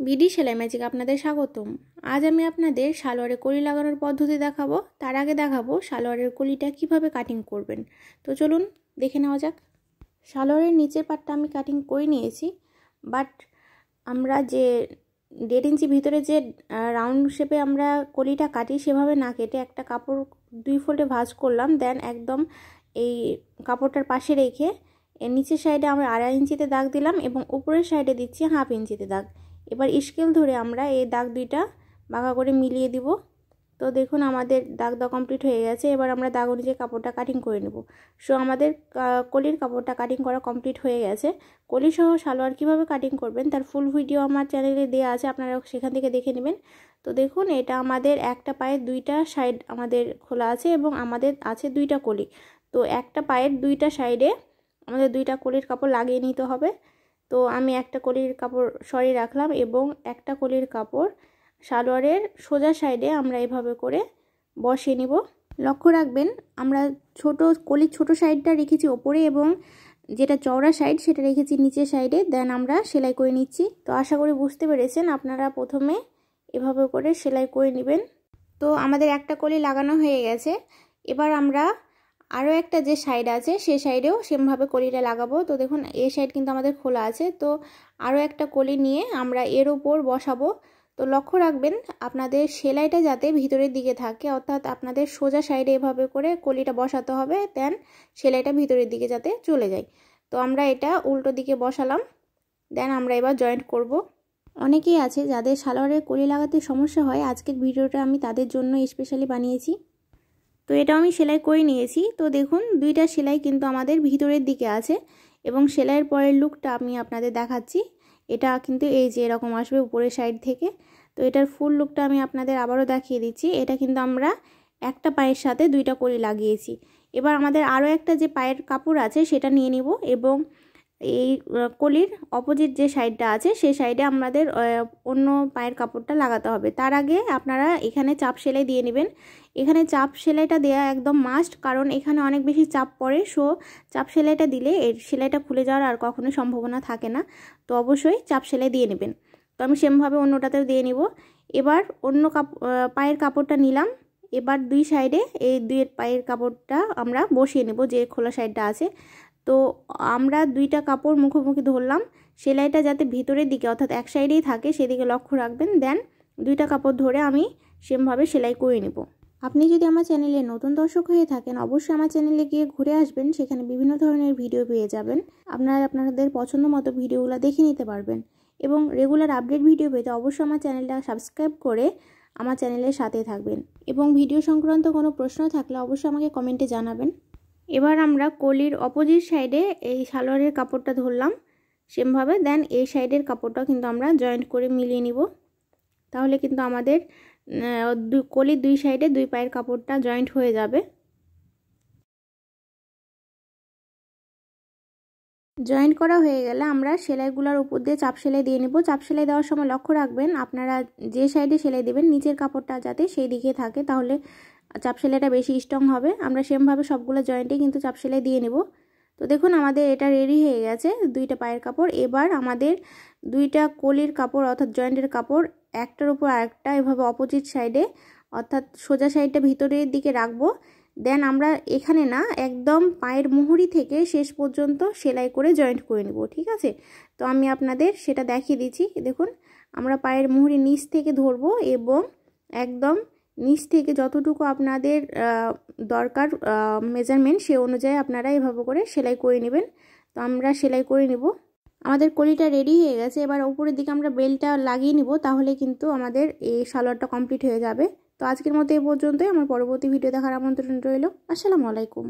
BD সেলাই magic আপনাদের স্বাগতম। আজ আমি আপনাদের সালোয়ারে কলি লাগানোর পদ্ধতি দেখাবো। তার আগে দেখাবো সালোয়ারের কলিটা কীভাবে কাটিং করবেন। তো চলুন দেখে নেওয়া যাক। সালোয়ারের নিচের পাটটা আমি কাটিং করে নিয়েছি বাট আমরা যে দেড় ইঞ্চি ভিতরে যে রাউন্ড শেপে আমরা কলিটা কাটি সেভাবে না কেটে একটা কাপড় দুই ফোল্ডে ভাজ করলাম দেন একদম এই কাপড়টার পাশে রেখে এর নিচের সাইডে আমরা আড়াই ইঞ্চিতে দাগ দিলাম এবং উপরের সাইডে দিচ্ছি হাফ ইঞ্চিতে দাগ। এবার স্কেল ধরে আমরা এই দাগ দুইটা বাঁকা করে মিলিয়ে দিব। তো দেখুন আমাদের দাগ দাগ কমপ্লিট হয়ে গেছে। এবার আমরা দাগ অনুযায়ী কাপড়টা কাটিং করে নেব। সো আমাদের কলির কাপড়টা কাটিং করা কমপ্লিট হয়ে গেছে। কলি সহ সালোয়ার কীভাবে কাটিং করবেন তার ফুল ভিডিও আমার চ্যানেলে দেওয়া আছে, আপনারা সেখান থেকে দেখে নেবেন। তো দেখুন, এটা আমাদের একটা পায়ের দুইটা সাইড আমাদের খোলা আছে এবং আমাদের আছে দুইটা কলি। তো একটা পায়ের দুইটা সাইডে আমাদের দুইটা কলির কাপড় লাগিয়ে নিতে হবে। তো আমি একটা কলির কাপড় সরিয়ে রাখলাম এবং একটা কলির কাপড় সালোয়ারের সোজা সাইডে আমরা এভাবে করে বসিয়ে নিব। লক্ষ্য রাখবেন, আমরা ছোট, কলির ছোট সাইডটা রেখেছি ওপরে এবং যেটা চওড়া সাইড সেটা রেখেছি নিচের সাইডে দেন আমরা সেলাই করে নিচ্ছি। তো আশা করি বুঝতে পেরেছেন, আপনারা প্রথমে এভাবে করে সেলাই করে নেবেন। তো আমাদের একটা কলি লাগানো হয়ে গেছে। এবার আমরা আরও একটা যে সাইড আছে, সে সাইডেও সেমভাবে কলিটা লাগাবো। তো দেখুন, এ সাইড কিন্তু আমাদের খোলা আছে। তো আরও একটা কলি নিয়ে আমরা এর ওপর বসাবো। তো লক্ষ্য রাখবেন, আপনাদের সেলাইটা যাতে ভিতরের দিকে থাকে, অর্থাৎ আপনাদের সোজা সাইডে এভাবে করে কলিটা বসাতে হবে দেন সেলাইটা ভিতরের দিকে যাতে চলে যায়। তো আমরা এটা উল্টো দিকে বসালাম দেন আমরা এবার জয়েন্ট করব। অনেকেই আছে যাদের সালোয়ারের কলি লাগাতে সমস্যা হয়। আজকের ভিডিওটা আমি তাদের জন্য স্পেশালি বানিয়েছি। তো এটা আমি সেলাই করে নিয়েছি। তো দেখুন, দুইটা সেলাই কিন্তু আমাদের ভিতরের দিকে আছে এবং সেলাইয়ের পরের লুকটা আমি আপনাদের দেখাচ্ছি। এটা কিন্তু এই যে এরকম আসবে উপরের সাইড থেকে। তো এটার ফুল লুকটা আমি আপনাদের আবারও দেখিয়ে দিচ্ছি। এটা কিন্তু আমরা একটা পায়ের সাথে দুইটা কলি লাগিয়েছি। এবার আমাদের আরও একটা যে পায়ের কাপড় আছে, সেটা নিয়ে নিব এবং এই কলির অপোজিট যে সাইডটা আছে, সেই সাইডে আমাদের অন্য পায়ের কাপড়টা লাগাতে হবে। তার আগে আপনারা এখানে চাপ সেলাই দিয়ে নেবেন। এখানে চাপ সেলাইটা দেওয়া একদম মাস্ট কারণ এখানে অনেক বেশি চাপ পড়ে। সো চাপ সেলাইটা দিলে এর সেলাইটা খুলে যাওয়ার আর কখনোই সম্ভাবনা থাকে না। তো অবশ্যই চাপ সেলাই দিয়ে নেবেন। তো আমি সেমভাবে অন্যটাতেও দিয়ে নিব। এবার অন্য কাপ পায়ের কাপড়টা নিলাম। এবার দুই সাইডে এই দুইয়ের পায়ের কাপড়টা আমরা বসিয়ে নেব, যে খোলা সাইডটা আছে। তো আমরা দুইটা কাপড় মুখোমুখি ধরলাম। সেলাইটা যাতে ভিতরের দিকে অর্থাৎ এক সাইডেই থাকে, সেদিকে লক্ষ্য রাখবেন। দেন দুইটা কাপড় ধরে আমি সেমভাবে সেলাই করে নেব। আপনি যদি আমার চ্যানেলে নতুন দর্শক হয়ে থাকেন, অবশ্যই আমার চ্যানেলে গিয়ে ঘুরে আসবেন। সেখানে বিভিন্ন ধরনের ভিডিও পেয়ে যাবেন। আপনারা আপনাদের পছন্দ মতো ভিডিওগুলো দেখে নিতে পারবেন। এবং রেগুলার আপডেট ভিডিও পেতে অবশ্যই আমার চ্যানেলটা সাবস্ক্রাইব করে আমার চ্যানেলের সাথে থাকবেন। এবং ভিডিও সংক্রান্ত কোনো প্রশ্ন থাকলে অবশ্যই আমাকে কমেন্টে জানাবেন। এবার আমরা কলির অপোজিট সাইডে এই সালোয়ারের কাপড়টা ধরলাম। সেমভাবে দেন এই সাইডের কাপড়টাও কিন্তু আমরা জয়েন্ট করে মিলিয়ে নিব। তাহলে কিন্তু আমাদের কলির দুই সাইডে দুই পায়ের কাপড়টা জয়েন্ট হয়ে যাবে। জয়েন্ট করা হয়ে গেলে আমরা সেলাইগুলোর উপর দিয়ে চাপ সেলাই দিয়ে নেব। চাপ সেলাই দেওয়ার সময় লক্ষ্য রাখবেন, আপনারা যে সাইডে সেলাই দেবেন, নিচের কাপড়টা যাতে সেই দিকে থাকে, তাহলে চাপ সেলাইটা বেশি স্ট্রং হবে। আমরা সেমভাবে সবগুলো জয়েন্টে কিন্তু চাপ সেলাই দিয়ে নেব। তো দেখুন, আমাদের এটা রেডি হয়ে গেছে, দুইটা পায়ের কাপড়। এবার আমাদের দুইটা কলির কাপড়, অর্থাৎ জয়েন্টের কাপড়, একটার উপর আরেকটা এভাবে অপোজিট সাইডে অর্থাৎ সোজা সাইডটা ভিতরের দিকে রাখব। দেন আমরা এখানে না, একদম পায়ের মুহুরি থেকে শেষ পর্যন্ত সেলাই করে জয়েন্ট করে নেব, ঠিক আছে? তো আমি আপনাদের সেটা দেখিয়ে দিচ্ছি। দেখুন, আমরা পায়ের মুহুরি নিচ থেকে ধরবো এবং একদম নিচ থেকে যতটুকু আপনাদের দরকার মেজারমেন্ট সে অনুযায়ী আপনারা এভাবে করে সেলাই করে নেবেন। তো আমরা সেলাই করে নেব। আমাদের কলিটা রেডি হয়ে গেছে। এবার উপরের দিকে আমরা বেলটা লাগিয়ে নিব, তাহলে কিন্তু আমাদের এই সালোয়ারটা কমপ্লিট হয়ে যাবে। তো আজকের মতো এই পর্যন্তই। আমার পরবর্তী ভিডিও দেখার আমন্ত্রণ রইল। আসসালামু আলাইকুম।